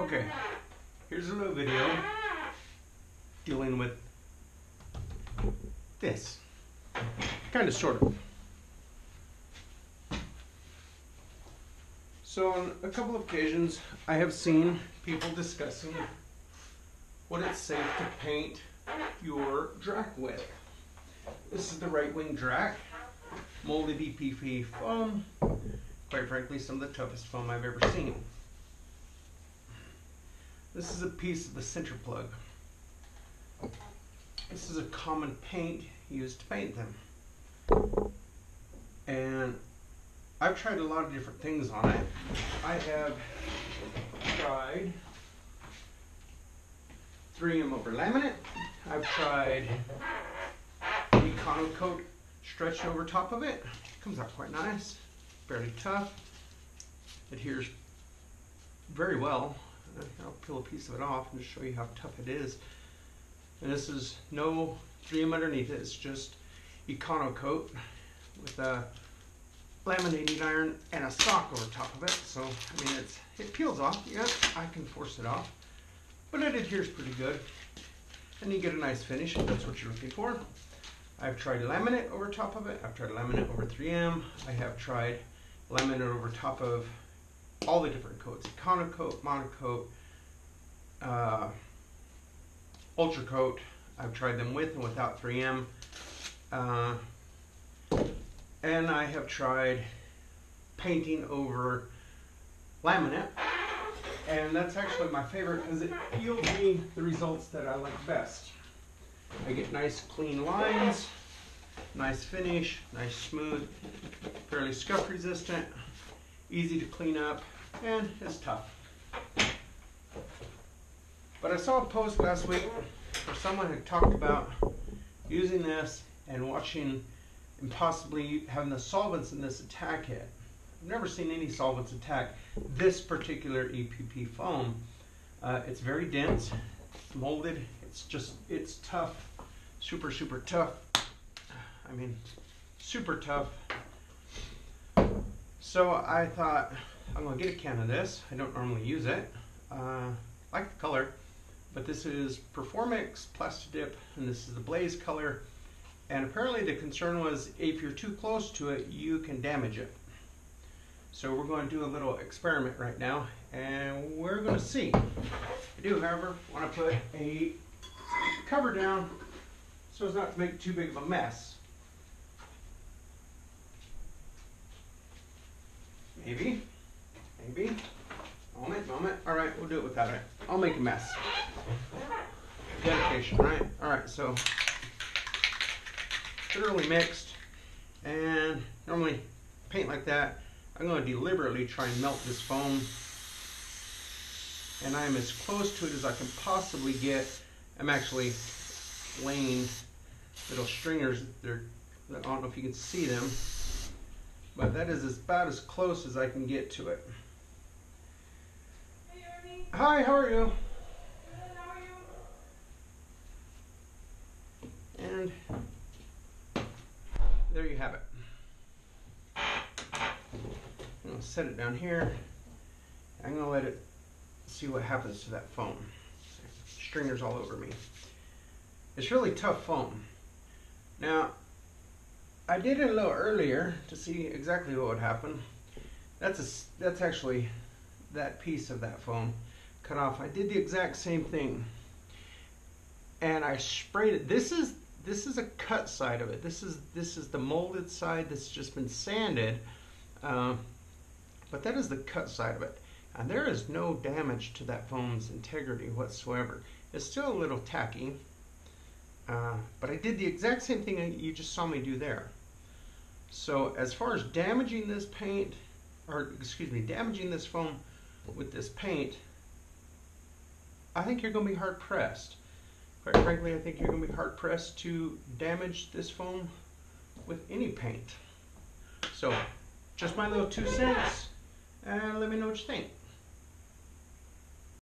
Okay, here's a little video dealing with this. Kind of, sort of. So on a couple of occasions, I have seen people discussing what it's safe to paint your Drak with. This is the right wing Drak, molded EPP foam. Quite frankly, some of the toughest foam I've ever seen. This is a piece of the center plug. This is a common paint used to paint them. And I've tried a lot of different things on it. I have tried 3M over laminate. I've tried EconoKote stretched over top of it. Comes out quite nice, fairly tough. Adheres very well. I'll peel a piece of it off and just show you how tough it is. And this is no 3M underneath it, it's just EconoKote with a laminating iron and a sock over top of it. So, I mean, it's it peels off. Yeah, I can force it off. But it adheres pretty good. And you get a nice finish if that's what you're looking for. I've tried laminate over top of it. I've tried laminate over 3M. I have tried laminate over top of all the different coats. EconoKote, MonoKote, uh, UltraCote. I've tried them with and without 3M. Uh, and I have tried painting over laminate and that's actually my favorite because it yields me the results that I like best. I get nice clean lines, nice finish, nice smooth, fairly scuff resistant, easy to clean up, and it's tough. But I saw a post last week where someone had talked about using this and watching and possibly having the solvents in this attack it. I've never seen any solvents attack this particular EPP foam. Uh, it's very dense, it's molded, it's just, it's tough, super, super tough. I mean, super tough. So I thought, I'm gonna get a can of this. I don't normally use it. Uh, like the color, but this is Performix Plastidip, and this is the Blaze color. And apparently the concern was if you're too close to it, you can damage it. So we're going to do a little experiment right now, and we're going to see. I do, however, want to put a cover down so as not to make too big of a mess. Maybe, maybe. Moment, moment. All right, we'll do it without it. I'll make a mess. Dedication, right? All right, so thoroughly mixed. And normally paint like that, I'm going to deliberately try and melt this foam. And I'm as close to it as I can possibly get. I'm actually laying little stringers. They're, I don't know if you can see them, but that is about as close as I can get to it. Hey, Ernie. Hi, how are you? Good, how are you? And there you have it. I'm gonna set it down here. I'm gonna let it see what happens to that foam. Stringers all over me. It's really tough foam. Now, I did it a little earlier to see exactly what would happen. That's a, that's actually that piece of that foam cut off. I did the exact same thing. And I sprayed it. This is this is a cut side of it. This is this is the molded side that's just been sanded, uh, but that is the cut side of it. And there is no damage to that foam's integrity whatsoever. It's still a little tacky, uh, but I did the exact same thing you just saw me do there. So as far as damaging this paint, or excuse me, damaging this foam with this paint, I think you're going to be hard pressed. Quite frankly, I think you're going to be hard pressed to damage this foam with any paint. So, just my little two cents, and let me know what you think.